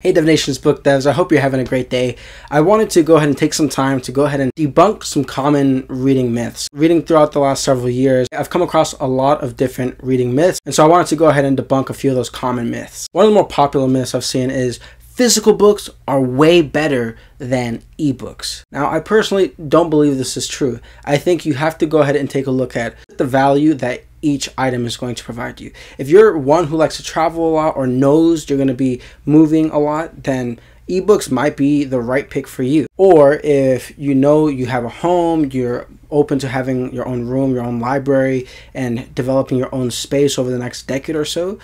Hey DevNations Book Devs, I hope you're having a great day. I wanted to go ahead and take some time to go ahead and debunk some common reading myths. Reading throughout the last several years, I've come across a lot of different reading myths, and so I wanted to go ahead and debunk a few of those common myths. One of the more popular myths I've seen is physical books are way better than ebooks. Now, I personally don't believe this is true. I think you have to go ahead and take a look at the value that each item is going to provide you. If you're one who likes to travel a lot or knows you're going to be moving a lot, then ebooks might be the right pick for you. Or if you know you have a home, you're open to having your own room, your own library, and developing your own space over the next decade or so,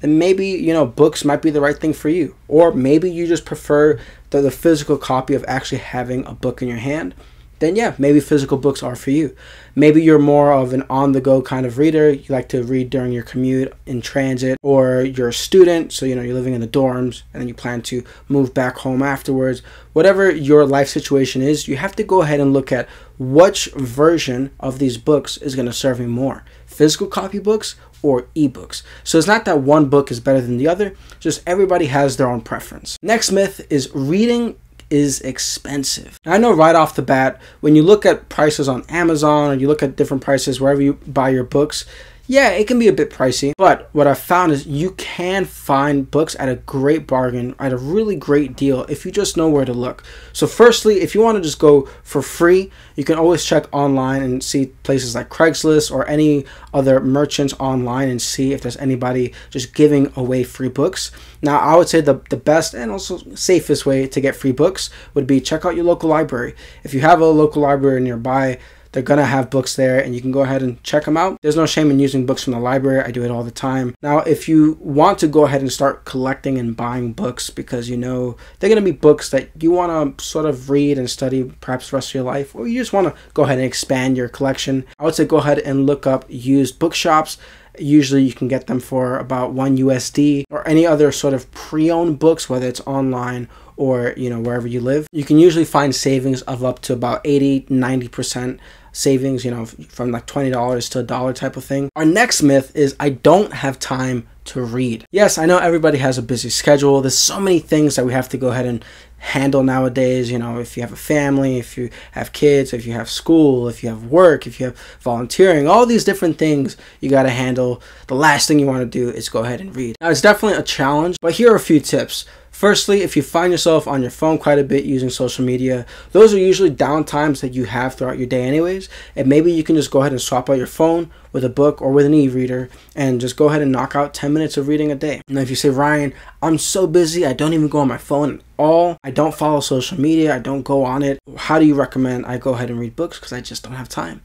then maybe you know books might be the right thing for you. Or maybe you just prefer the, the physical copy of actually having a book in your hand then yeah, maybe physical books are for you. Maybe you're more of an on the go kind of reader. You like to read during your commute in transit, or you're a student, so you know you're living in the dorms and then you plan to move back home afterwards. Whatever your life situation is, you have to go ahead and look at which version of these books is going to serve you more physical copy books or ebooks. So it's not that one book is better than the other, just everybody has their own preference. Next myth is reading is expensive. I know right off the bat, when you look at prices on Amazon or you look at different prices wherever you buy your books, yeah, it can be a bit pricey, but what I've found is you can find books at a great bargain, at a really great deal if you just know where to look. So, firstly, if you want to just go for free, you can always check online and see places like Craigslist or any other merchants online and see if there's anybody just giving away free books. Now, I would say the, the best and also safest way to get free books would be check out your local library. If you have a local library nearby, they're to have books there and you can go ahead and check them out. There's no shame in using books from the library. I do it all the time. Now, if you want to go ahead and start collecting and buying books because you know they're to be books that you want to sort of read and study perhaps the rest of your life, or you just want to go ahead and expand your collection, I would say go ahead and look up used bookshops usually you can get them for about 1 USD or any other sort of pre-owned books whether it's online or you know wherever you live you can usually find savings of up to about 80 90% savings, you know, from like $20 to a dollar type of thing. Our next myth is I don't have time to read. Yes, I know everybody has a busy schedule. There's so many things that we have to go ahead and handle nowadays. You know, if you have a family, if you have kids, if you have school, if you have work, if you have volunteering, all these different things you got to handle. The last thing you want to do is go ahead and read. Now, it's definitely a challenge, but here are a few tips. Firstly, if you find yourself on your phone quite a bit using social media, those are usually downtimes that you have throughout your day, anyways. And maybe you can just go ahead and swap out your phone with a book or with an e reader and just go ahead and knock out 10 minutes of reading a day. Now, if you say, Ryan, I'm so busy, I don't even go on my phone at all, I don't follow social media, I don't go on it, how do you recommend I go ahead and read books? Because I just don't have time.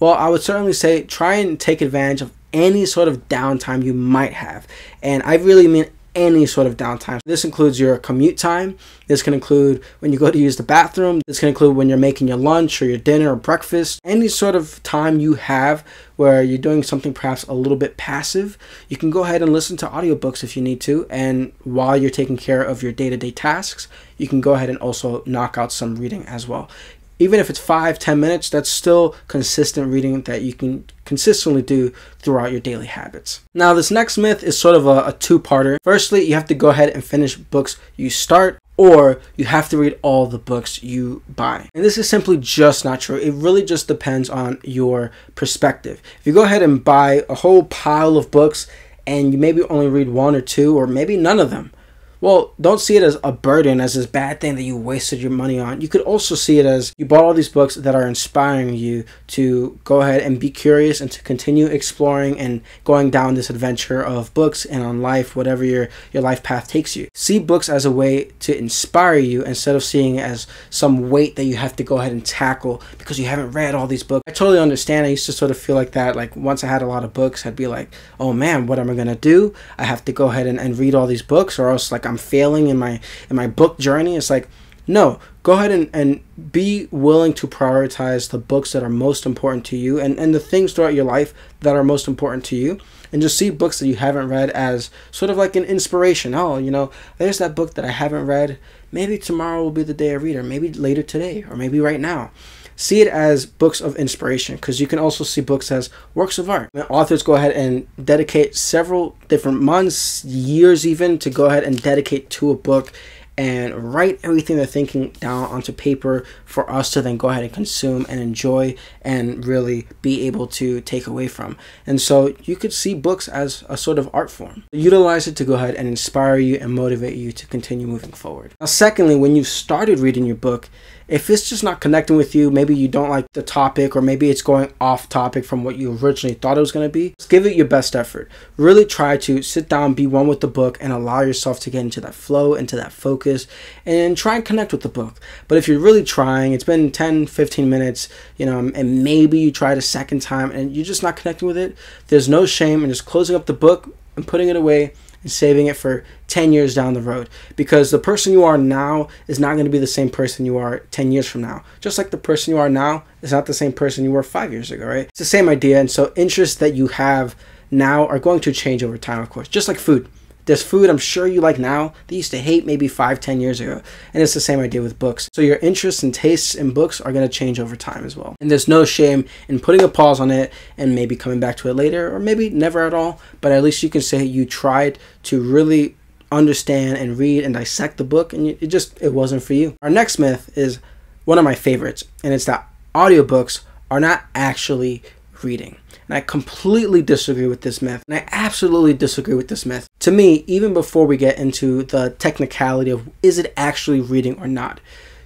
Well, I would certainly say try and take advantage of any sort of downtime you might have. And I really mean any sort of downtime. This includes your commute time. This can include when you go to use the bathroom. This can include when you're making your lunch or your dinner or breakfast. Any sort of time you have where you're doing something perhaps a little bit passive, you can go ahead and listen to audiobooks if you need to. And while you're taking care of your day to day tasks, you can go ahead and also knock out some reading as well even if it's five, ten minutes, that's still consistent reading that you can consistently do throughout your daily habits. Now, this next myth is sort of a, a two parter. Firstly, you have to go ahead and finish books you start, or you have to read all the books you buy. And this is simply just not true. It really just depends on your perspective. If you go ahead and buy a whole pile of books and you maybe only read one or two, or maybe none of them, well, don't see it as a burden, as this bad thing that you wasted your money on. You could also see it as you bought all these books that are inspiring you to go ahead and be curious and to continue exploring and going down this adventure of books and on life, whatever your, your life path takes you. See books as a way to inspire you instead of seeing it as some weight that you have to go ahead and tackle because you haven't read all these books. I totally understand. I used to sort of feel like that. Like once I had a lot of books, I'd be like, oh man, what am I going to do? I have to go ahead and, and read all these books or else like I'm failing in my in my book journey. It's like no, go ahead and, and be willing to prioritize the books that are most important to you and, and the things throughout your life that are most important to you. And just see books that you haven't read as sort of like an inspiration. Oh, you know, there's that book that I haven't read. Maybe tomorrow will be the day I read, or maybe later today, or maybe right now. See it as books of inspiration because you can also see books as works of art. authors go ahead and dedicate several different months, years even, to go ahead and dedicate to a book and write everything they're thinking down onto paper for us to then go ahead and consume and enjoy and really be able to take away from. And so you could see books as a sort of art form. Utilize it to go ahead and inspire you and motivate you to continue moving forward. Now, secondly, when you've started reading your book, if it's just not connecting with you, maybe you don't like the topic, or maybe it's going off topic from what you originally thought it was going to be, just give it your best effort. Really try to sit down, be one with the book, and allow yourself to get into that flow, into that focus, and try and connect with the book. But if you're really trying, it's been 10, 15 minutes, you know, um, and maybe you tried a second time and you're just not connecting with it, there's no shame in just closing up the book and putting it away and saving it for 10 years down the road. Because the person you are now is not going to be the same person you are 10 years from now. Just like the person you are now is not the same person you were 5 years ago right? It's the same idea and so interests that you have now are going to change over time of course. Just like food there's food I'm sure you like now that you used to hate maybe five, ten years ago. And it's the same idea with books. So your interests and tastes in books are going to change over time as well. And there's no shame in putting a pause on it and maybe coming back to it later or maybe never at all. But at least you can say you tried to really understand and read and dissect the book and it just it wasn't for you. Our next myth is one of my favorites and it's that audiobooks are not actually reading. And I completely disagree with this myth. And I absolutely disagree with this myth. To me, even before we get into the technicality of is it actually reading or not,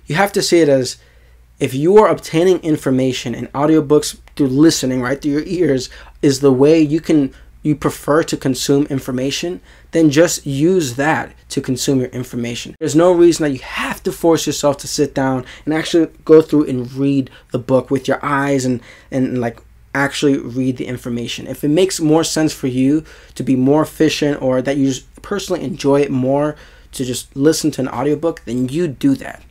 you have to see it as if you are obtaining information in audiobooks through listening, right, through your ears, is the way you can you prefer to consume information, then just use that to consume your information. There's no reason that you have to force yourself to sit down and actually go through and read the book with your eyes and, and like actually read the information. If it makes more sense for you to be more efficient or that you personally enjoy it more to just listen to an audiobook, then you do that.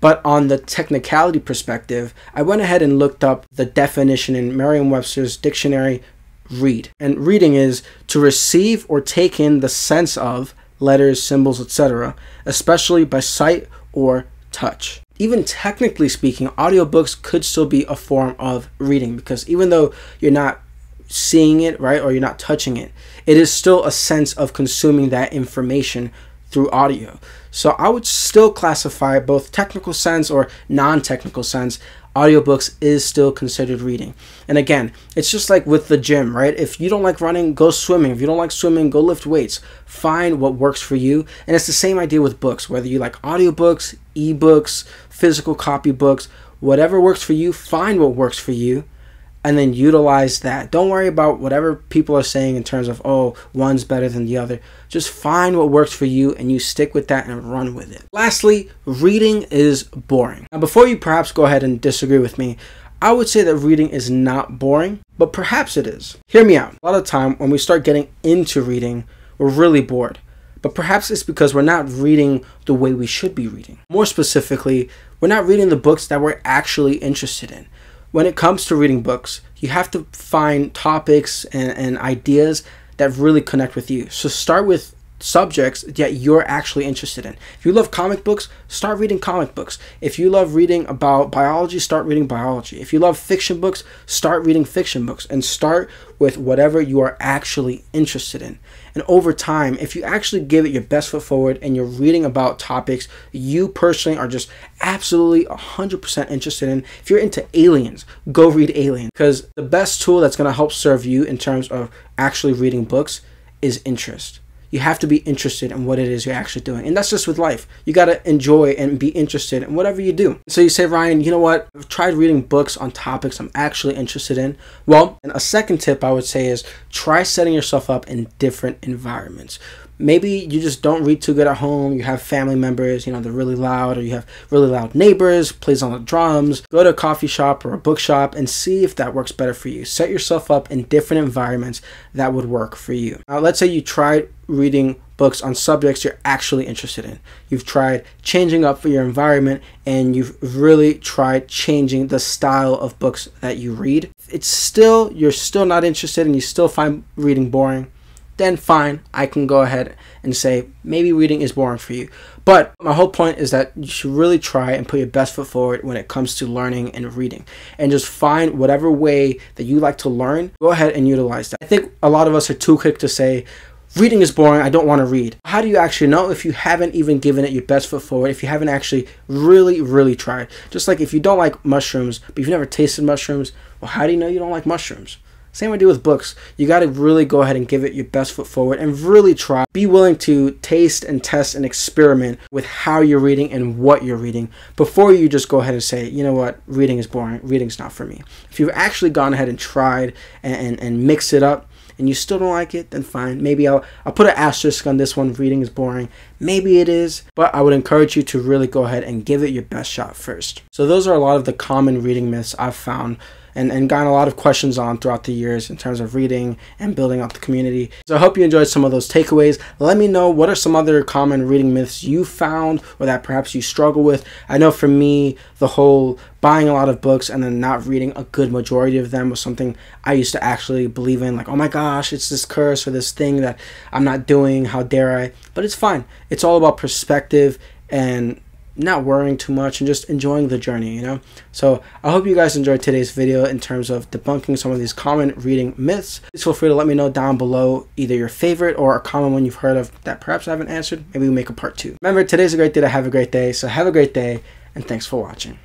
But on the technicality perspective, I went ahead and looked up the definition in Merriam Webster's dictionary read. And reading is to receive or take in the sense of letters, symbols, etc., especially by sight or touch even technically speaking, audiobooks could still be a form of reading because even though you're not seeing it, right, or you're not touching it, it is still a sense of consuming that information through audio. So I would still classify both technical sense or non technical sense audiobooks is still considered reading. And again, it's just like with the gym, right? If you don't like running, go swimming. If you don't like swimming, go lift weights. Find what works for you. And it's the same idea with books, whether you like audiobooks, ebooks, physical copy books, whatever works for you, find what works for you and then utilize that. Don't worry about whatever people are saying in terms of, oh, one's better than the other. Just find what works for you and you stick with that and run with it. Lastly, reading is boring. Now, before you perhaps go ahead and disagree with me, I would say that reading is not boring, but perhaps it is. Hear me out. A lot of time when we start getting into reading, we're really bored. But perhaps it's because we're not reading the way we should be reading. More specifically, we're not reading the books that we're actually interested in when it comes to reading books, you have to find topics and, and ideas that really connect with you. So start with subjects that you're actually interested in. If you love comic books, start reading comic books. If you love reading about biology, start reading biology. If you love fiction books, start reading fiction books and start with whatever you are actually interested in. And over time, if you actually give it your best foot forward and you're reading about topics you personally are just absolutely 100% interested in, if you're into aliens, go read Alien because the best tool that's going to help serve you in terms of actually reading books is interest you have to be interested in what it is you're actually doing. And that's just with life. You got to enjoy and be interested in whatever you do. So you say, Ryan, you know what? I've tried reading books on topics I'm actually interested in. Well, and a second tip I would say is try setting yourself up in different environments maybe you just don't read too good at home you have family members you know they're really loud or you have really loud neighbors plays on the drums go to a coffee shop or a bookshop and see if that works better for you set yourself up in different environments that would work for you now let's say you tried reading books on subjects you're actually interested in you've tried changing up for your environment and you've really tried changing the style of books that you read it's still you're still not interested and you still find reading boring then fine, I can go ahead and say maybe reading is boring for you. But my whole point is that you should really try and put your best foot forward when it comes to learning and reading. And just find whatever way that you like to learn, go ahead and utilize that. I think a lot of us are too quick to say, reading is boring, I don't want to read. How do you actually know if you haven't even given it your best foot forward, if you haven't actually really, really tried? Just like if you don't like mushrooms, but you've never tasted mushrooms, well, how do you know you don't like mushrooms? Same idea with books. You got to really go ahead and give it your best foot forward and really try. Be willing to taste and test and experiment with how you're reading and what you're reading before you just go ahead and say, you know what, reading is boring. Reading's not for me. If you've actually gone ahead and tried and, and, and mixed it up, and you still don't like it, then fine. Maybe I'll I'll put an asterisk on this one. Reading is boring. Maybe it is, but I would encourage you to really go ahead and give it your best shot first. So those are a lot of the common reading myths I've found and, and gotten a lot of questions on throughout the years in terms of reading and building up the community. So I hope you enjoyed some of those takeaways. Let me know what are some other common reading myths you found or that perhaps you struggle with. I know for me, the whole buying a lot of books and then not reading a good majority of them was something I used to actually believe in. Like, oh my gosh, it's this curse or this thing that I'm not doing. How dare I? But it's fine. It's all about perspective and not worrying too much and just enjoying the journey, you know? So I hope you guys enjoyed today's video in terms of debunking some of these common reading myths. Please feel free to let me know down below either your favorite or a common one you've heard of that perhaps I haven't answered. Maybe we'll make a part two. Remember, today's a great day to have a great day. So have a great day and thanks for watching.